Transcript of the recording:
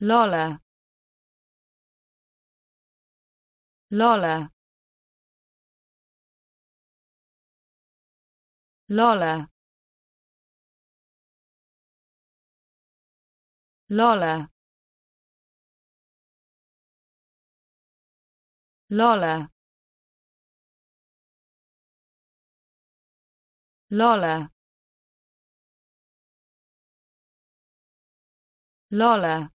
Lola. Lola. Lola. Lola. Lola. Lola. Lola.